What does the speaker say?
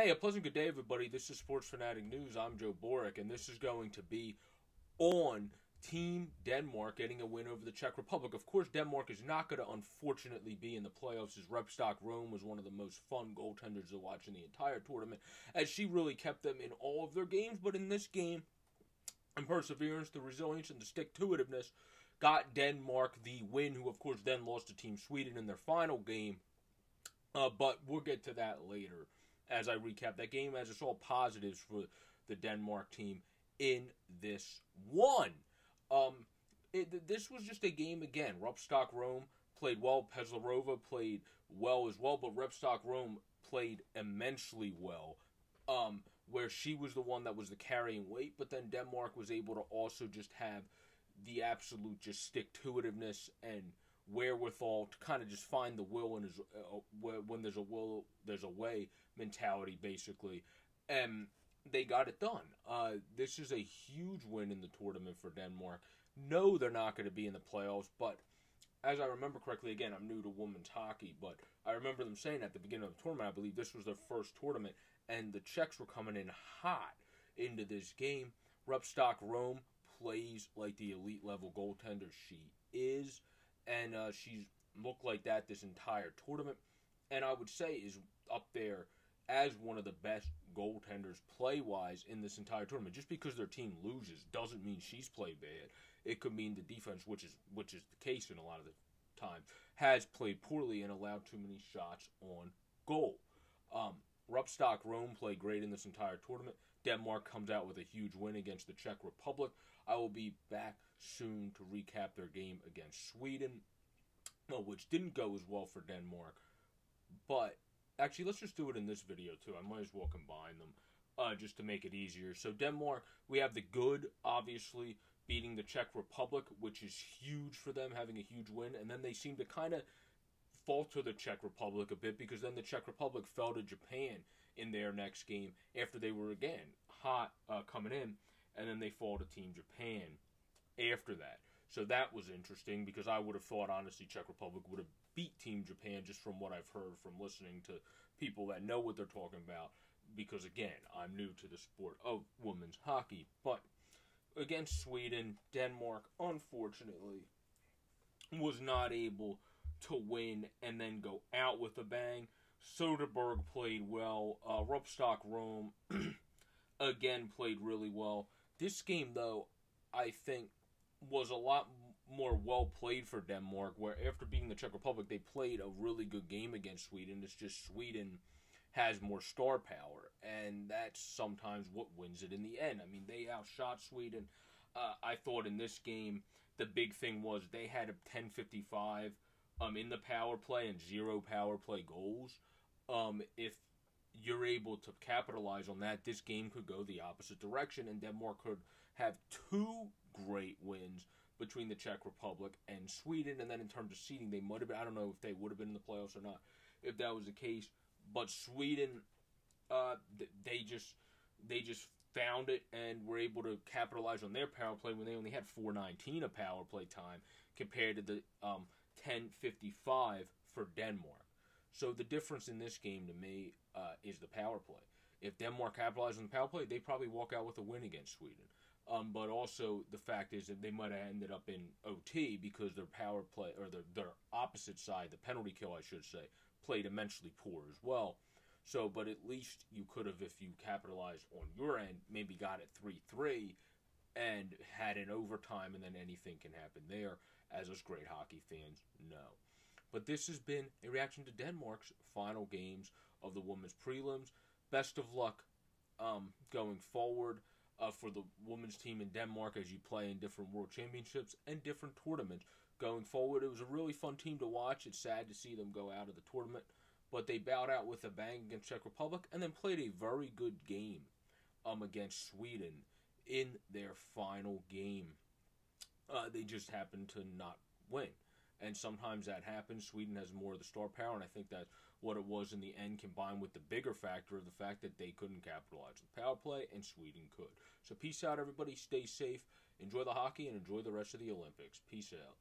Hey, a pleasant good day, everybody. This is Sports Phanatic News. I'm Joe Boric, and this is going to be on Team Denmark getting a win over the Czech Republic. Of course, Denmark is not going to unfortunately be in the playoffs, as Repstock Romme was one of the most fun goaltenders to watch in the entire tournament, as she really kept them in all of their games. But in this game, and perseverance, the resilience, and the stick to itiveness got Denmark the win, who, of course, then lost to Team Sweden in their final game. Uh, but we'll get to that later as I recap that game, as it's all positives for the Denmark team in this one. Um, it, this was just a game again. Repstock Romme played well. Peslarova played well as well, but Repstock Romme played immensely well. Um, where she was the one that was the carrying weight, but then Denmark was able to also just have the absolute just stick to itiveness and wherewithal to kind of just find the will and uh, when there's a will, there's a way mentality, basically. And they got it done. Uh, this is a huge win in the tournament for Denmark. No, they're not going to be in the playoffs, but as I remember correctly, again, I'm new to women's hockey, but I remember them saying at the beginning of the tournament, I believe this was their first tournament, and the Czechs were coming in hot into this game. Repstock Romme plays like the elite level goaltender she is and uh, she's looked like that this entire tournament. And I would say is up there as one of the best goaltenders play wise in this entire tournament. Just because their team loses doesn't mean she's played bad. It could mean the defense, which is which is the case in a lot of the time, has played poorly and allowed too many shots on goal. Um, Repstock Romme played great in this entire tournament. Denmark comes out with a huge win against the Czech Republic. I will be back soon to recap their game against Sweden, which didn't go as well for Denmark. But actually, let's just do it in this video too. I might as well combine them uh, just to make it easier. So Denmark, we have the good, obviously beating the Czech Republic, which is huge for them, having a huge win, and then they seem to kind of falter the Czech Republic a bit because then the Czech Republic fell to Japan in their next game after they were again hot uh, coming in, and then they fall to Team Japan after that. So that was interesting because I would have thought, honestly, Czech Republic would have beat Team Japan just from what I've heard from listening to people that know what they're talking about. Because again, I'm new to the sport of women's hockey. But against Sweden, Denmark, unfortunately, was not able to win and then go out with a bang. Soderberg played well. Uh, Repstock Romme, again, played really well. This game, though, I think was a lot more well played for Denmark, where after beating the Czech Republic, they played a really good game against Sweden. It's just Sweden has more star power, and that's sometimes what wins it in the end. I mean, they outshot Sweden. Uh, I thought in this game, the big thing was they had a 10-55 um, in the power play and zero power play goals. Um, if you're able to capitalize on that, this game could go the opposite direction, and Denmark could have two great wins between the Czech Republic and Sweden. And then in terms of seeding, they might have been, I don't know if they would have been in the playoffs or not, if that was the case. But Sweden, uh, they just they just found it and were able to capitalize on their power play when they only had 419 of power play time compared to the um, 1055 for Denmark. So the difference in this game to me uh, is the power play. If Denmark capitalized on the power play, they probably walk out with a win against Sweden. Um, but also the fact is that they might have ended up in OT because their power play or their their opposite side, the penalty kill, I should say, played immensely poor as well. So, but at least you could have, if you capitalized on your end, maybe got it three three, and had an overtime, and then anything can happen there, as us great hockey fans know. But this has been a reaction to Denmark's final games of the women's prelims. Best of luck um, going forward uh, for the women's team in Denmark as you play in different world championships and different tournaments going forward. It was a really fun team to watch. It's sad to see them go out of the tournament, but they bowed out with a bang against Czech Republic and then played a very good game um, against Sweden in their final game. Uh, they just happened to not win. And sometimes that happens. Sweden has more of the star power, and I think that's what it was in the end, combined with the bigger factor of the fact that they couldn't capitalize the power play, and Sweden could. So peace out, everybody. Stay safe. Enjoy the hockey and enjoy the rest of the Olympics. Peace out.